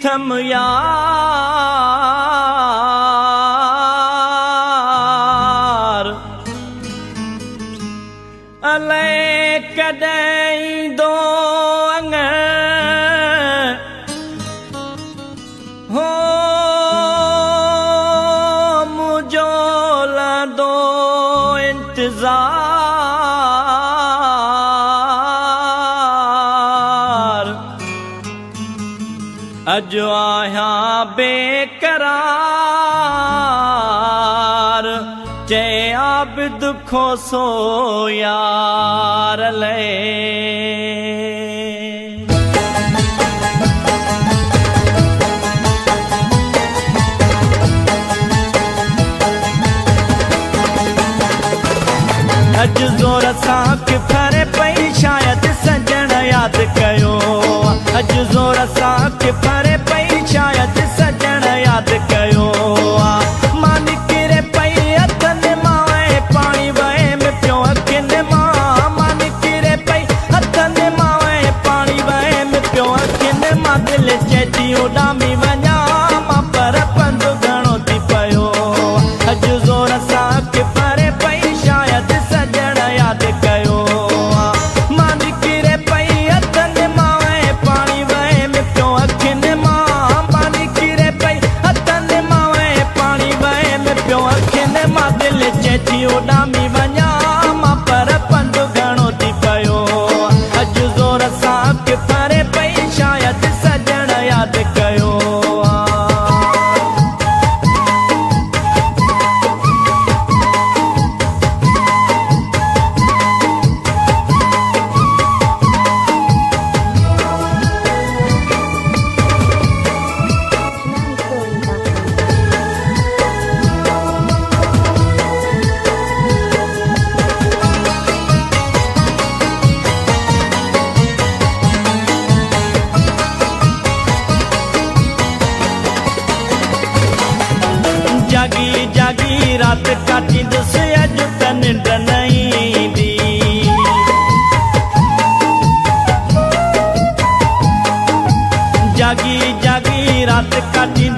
怎么样？آهيان يار چيا اڄ زور سان ڪفر پئي شايد سجڻ ياد ڪيو اڄ زور سان जागी जागी रात काटी दस अज तन दी। जागी जागी रात काटी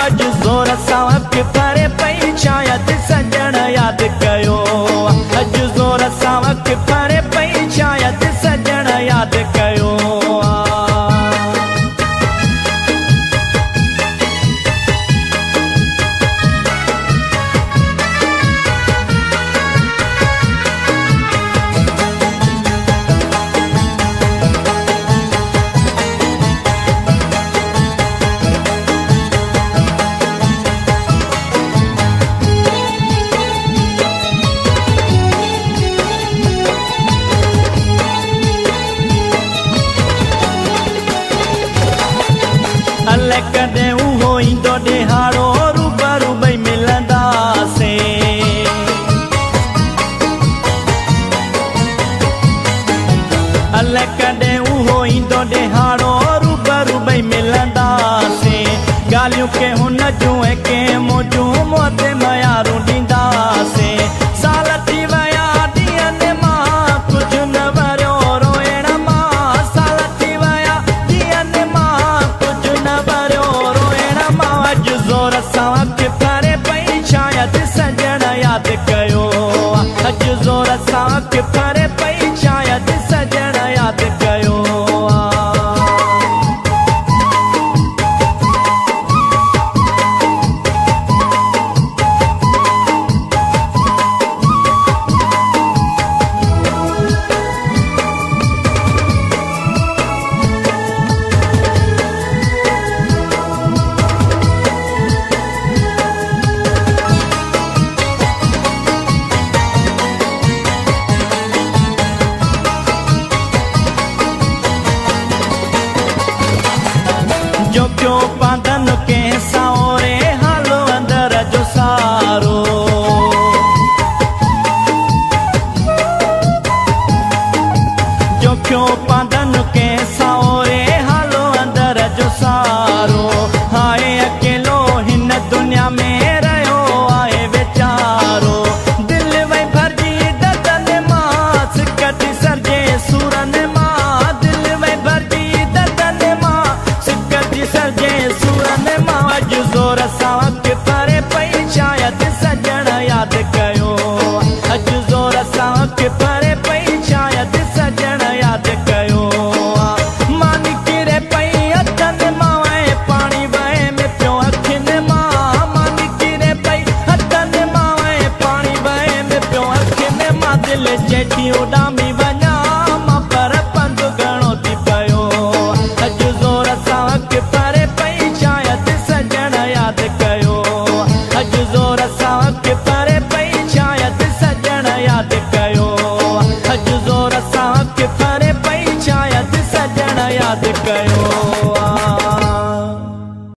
Tesoura, de zona, salva pipareta e मुझू मोते मया دل